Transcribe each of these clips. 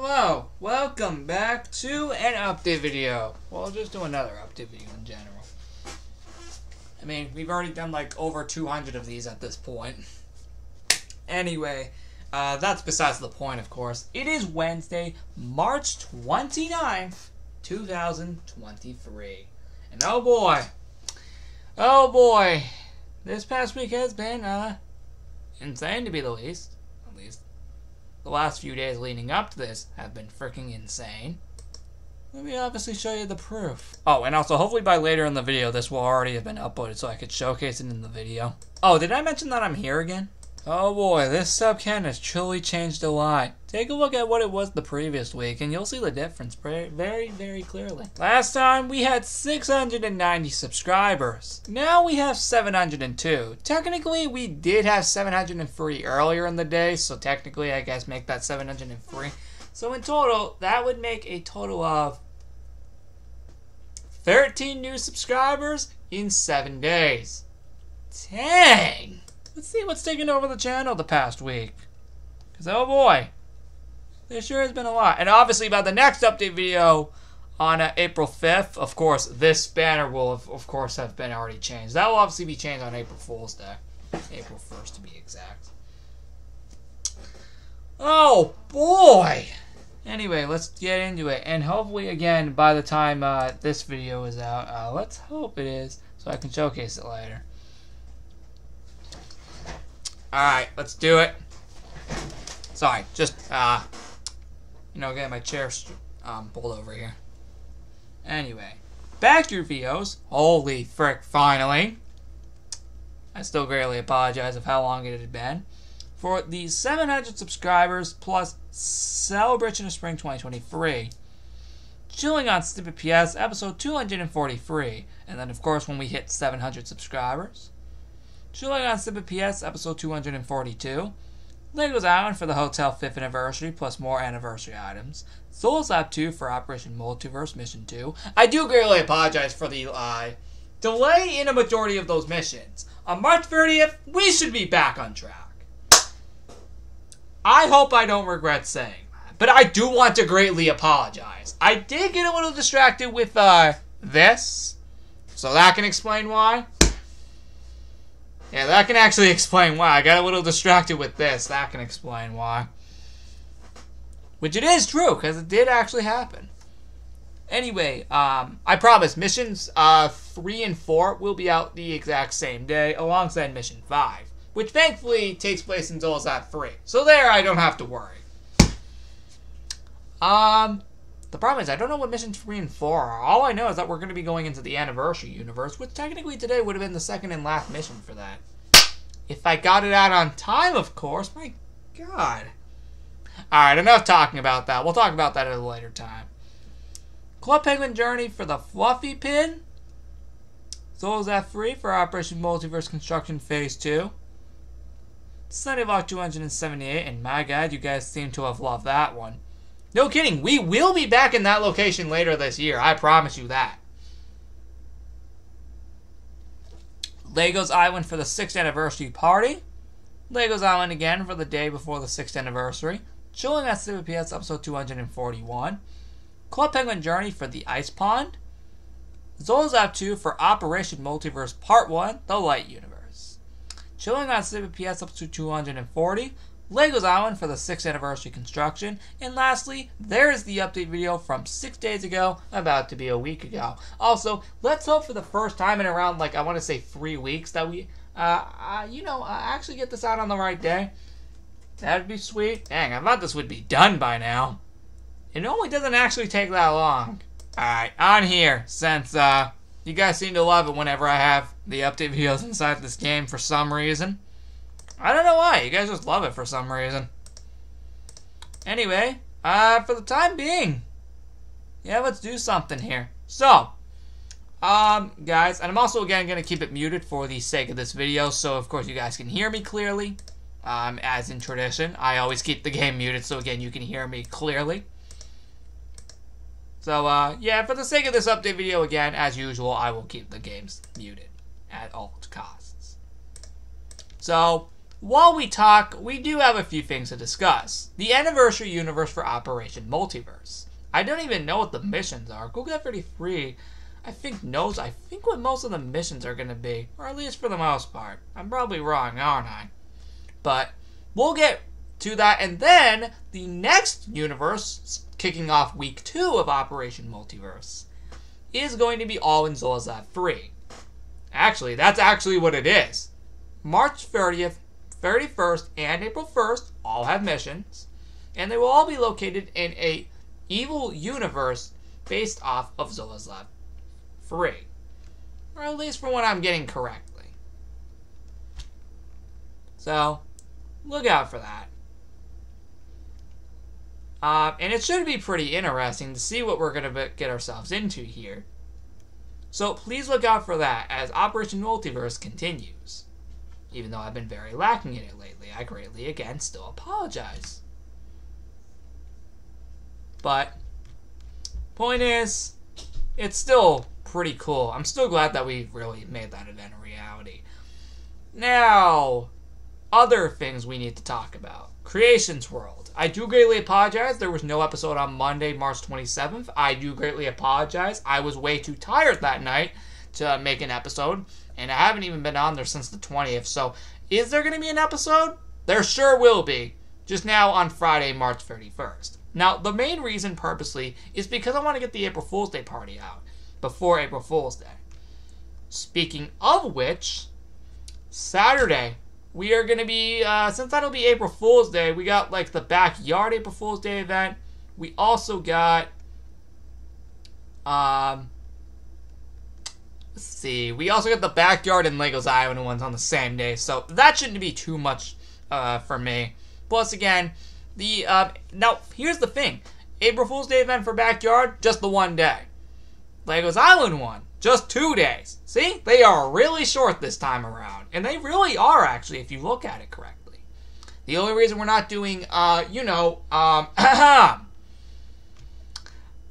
Hello, welcome back to an update video. Well, I'll just do another update video in general. I mean, we've already done like over 200 of these at this point. Anyway, uh, that's besides the point, of course. It is Wednesday, March 29th, 2023. And oh boy, oh boy, this past week has been, uh, insane to be the least. At least the last few days leading up to this have been freaking insane. Let me obviously show you the proof. Oh, and also hopefully by later in the video this will already have been uploaded so I could showcase it in the video. Oh, did I mention that I'm here again? Oh boy, this sub count has truly changed a lot. Take a look at what it was the previous week and you'll see the difference very, very, very clearly. Last time we had 690 subscribers. Now we have 702. Technically, we did have 703 earlier in the day, so technically I guess make that 703. So in total, that would make a total of 13 new subscribers in 7 days. Dang! Let's see what's taken over the channel the past week. Because, oh boy, there sure has been a lot. And obviously, by the next update video on uh, April 5th, of course, this banner will, have, of course, have been already changed. That will obviously be changed on April Fool's Day. April 1st, to be exact. Oh, boy! Anyway, let's get into it. And hopefully, again, by the time uh, this video is out, uh, let's hope it is, so I can showcase it later. Alright, let's do it. Sorry, just, uh, you know, getting my chair um, pulled over here. Anyway, back to VOs. Holy frick, finally. I still greatly apologize of how long it had been. For the 700 subscribers plus Celebration of Spring 2023. Chilling on Stupid PS, episode 243. And then, of course, when we hit 700 subscribers. Chilling on Stupid PS, episode 242. Lego's Island for the Hotel 5th anniversary, plus more anniversary items. Souls Lab 2 for Operation Multiverse Mission 2. I do greatly apologize for the uh, delay in a majority of those missions. On March 30th, we should be back on track. I hope I don't regret saying that, but I do want to greatly apologize. I did get a little distracted with uh, this, so that can explain why. Yeah, that can actually explain why. I got a little distracted with this. That can explain why. Which it is true, because it did actually happen. Anyway, um, I promise, missions uh, 3 and 4 will be out the exact same day, alongside mission 5. Which thankfully takes place in Zolzat 3. So there, I don't have to worry. Um, the problem is, I don't know what missions 3 and 4 are. All I know is that we're going to be going into the Anniversary universe, which technically today would have been the second and last mission for that. If I got it out on time, of course. My god. Alright, enough talking about that. We'll talk about that at a later time. Club Penguin Journey for the Fluffy Pin. Souls F3 for Operation Multiverse Construction Phase 2. Sunday Lock 278, and my god, you guys seem to have loved that one. No kidding, we will be back in that location later this year, I promise you that. Lego's Island for the 6th anniversary party. Lego's Island again for the day before the 6th anniversary. Chilling at Stupid PS episode 241. Club Penguin Journey for the Ice Pond. Zolzap 2 for Operation Multiverse Part 1, The Light Universe. Chilling on Stupid PS episode 240. Lego's Island for the 6th anniversary construction. And lastly, there's the update video from 6 days ago, about to be a week ago. Also, let's hope for the first time in around, like, I want to say 3 weeks that we, uh, you know, uh, actually get this out on the right day. That'd be sweet. Dang, I thought this would be done by now. It only doesn't actually take that long. Alright, on here, since, uh, you guys seem to love it whenever I have the update videos inside this game for some reason. I don't know why. You guys just love it for some reason. Anyway, uh, for the time being, yeah, let's do something here. So, um, guys, and I'm also, again, going to keep it muted for the sake of this video, so, of course, you guys can hear me clearly. Um, as in tradition, I always keep the game muted, so, again, you can hear me clearly. So, uh, yeah, for the sake of this update video, again, as usual, I will keep the games muted at all costs. So, while we talk, we do have a few things to discuss. The anniversary universe for Operation Multiverse. I don't even know what the missions are. Google 33 I think knows I think what most of the missions are gonna be, or at least for the most part. I'm probably wrong, aren't I? But we'll get to that, and then the next universe, kicking off week two of Operation Multiverse, is going to be all in Zolazat 3. Actually, that's actually what it is. March 30th, 31st, and April 1st all have missions, and they will all be located in a evil universe based off of Zola's Lab 3. Or at least from what I'm getting correctly. So, look out for that. Uh, and it should be pretty interesting to see what we're going to get ourselves into here. So please look out for that as Operation Multiverse continues. Even though I've been very lacking in it lately, I greatly, again, still apologize. But, point is, it's still pretty cool. I'm still glad that we really made that event a reality. Now, other things we need to talk about. Creations World. I do greatly apologize. There was no episode on Monday, March 27th. I do greatly apologize. I was way too tired that night to make an episode, and I haven't even been on there since the 20th. So, is there going to be an episode? There sure will be. Just now on Friday, March 31st. Now, the main reason, purposely, is because I want to get the April Fool's Day party out before April Fool's Day. Speaking of which, Saturday, we are going to be, uh, since that'll be April Fool's Day, we got like the backyard April Fool's Day event. We also got, um, let's see, we also got the backyard and Legos Island ones on the same day. So that shouldn't be too much, uh, for me. Plus, again, the, uh, now, here's the thing. April Fool's Day event for backyard, just the one day. Legos Island one. Just two days. See? They are really short this time around. And they really are, actually, if you look at it correctly. The only reason we're not doing, uh, you know, um,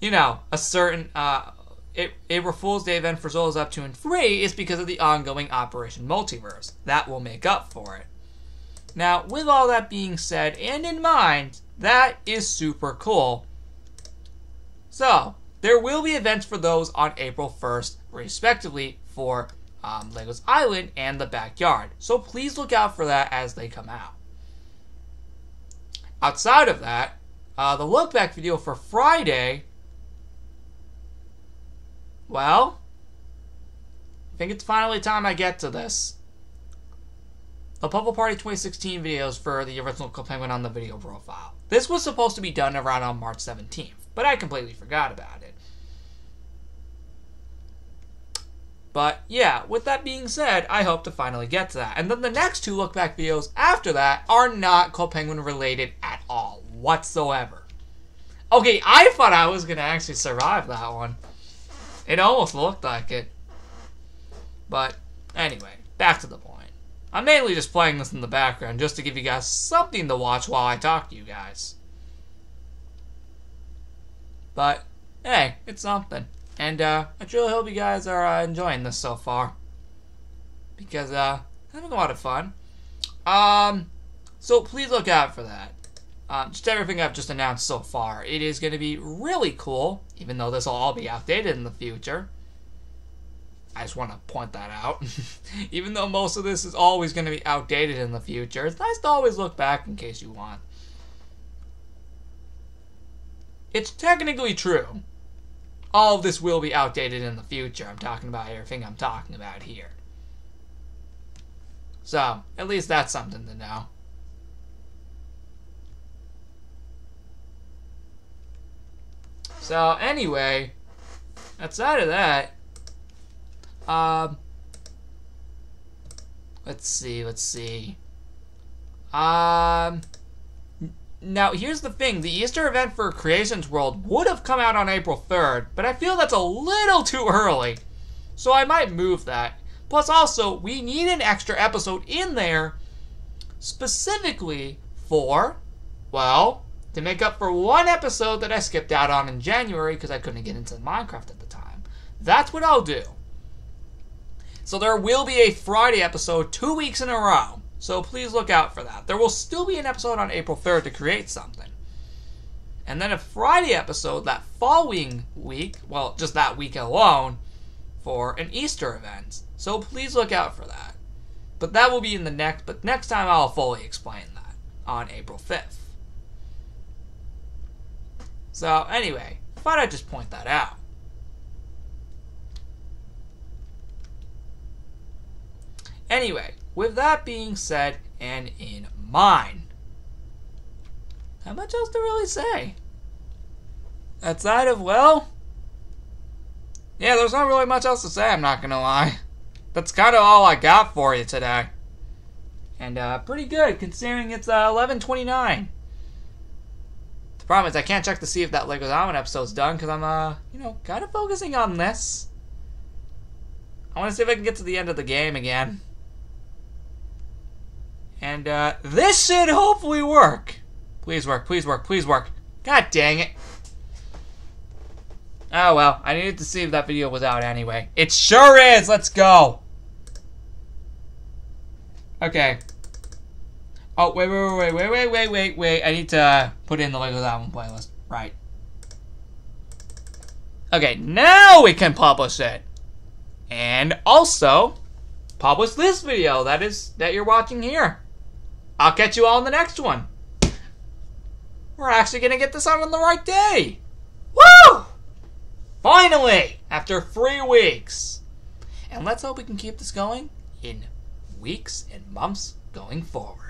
you know, a certain, uh, April Fool's Day event for Zola's Up 2 and 3 is because of the ongoing Operation Multiverse. That will make up for it. Now, with all that being said and in mind, that is super cool. So, there will be events for those on April 1st, respectively, for um, Legos Island and the backyard. So please look out for that as they come out. Outside of that, uh, the look back video for Friday. Well, I think it's finally time I get to this. The Puzzle Party 2016 videos for the original Penguin on the video profile. This was supposed to be done around on March 17th, but I completely forgot about it. But yeah, with that being said, I hope to finally get to that. And then the next two look back videos after that are not Club Penguin related at all whatsoever. Okay, I thought I was gonna actually survive that one. It almost looked like it. But anyway, back to the point. I'm mainly just playing this in the background just to give you guys something to watch while I talk to you guys. But hey, it's something. And uh, I truly hope you guys are uh, enjoying this so far. Because uh, having a lot of fun. Um, so please look out for that. Um, just everything I've just announced so far. It is going to be really cool, even though this will all be outdated in the future. I just want to point that out. even though most of this is always going to be outdated in the future, it's nice to always look back in case you want. It's technically true all of this will be outdated in the future. I'm talking about everything I'm talking about here. So, at least that's something to know. So, anyway, outside of that, um, let's see, let's see. Um, now, here's the thing. The Easter event for Creations World would have come out on April 3rd, but I feel that's a little too early. So I might move that. Plus, also, we need an extra episode in there specifically for, well, to make up for one episode that I skipped out on in January because I couldn't get into Minecraft at the time. That's what I'll do. So there will be a Friday episode two weeks in a row So please look out for that. There will still be an episode on April 3rd to create something. And then a Friday episode that following week, well, just that week alone, for an Easter event. So please look out for that. But that will be in the next, but next time I'll fully explain that on April 5th. So anyway, thought I'd just point that out. Anyway, with that being said and in mind, how much else to really say? Outside of, well, yeah, there's not really much else to say, I'm not gonna lie. That's kind of all I got for you today. And uh, pretty good, considering it's uh, 11.29. Problem is I can't check to see if that Lego Diamond episode's done, because I'm, uh, you know, kind of focusing on this. I want to see if I can get to the end of the game again. And uh, this should hopefully work. Please work, please work, please work. God dang it. Oh well, I needed to see if that video was out anyway. It sure is! Let's go! Okay. Oh, wait, wait, wait, wait, wait, wait, wait, wait. I need to uh, put in the Lego album playlist. Right. Okay, now we can publish it. And also, publish this video that is that you're watching here. I'll catch you all in the next one. We're actually gonna get this out on the right day. Woo! Finally, after three weeks. And let's hope we can keep this going in weeks and months going forward.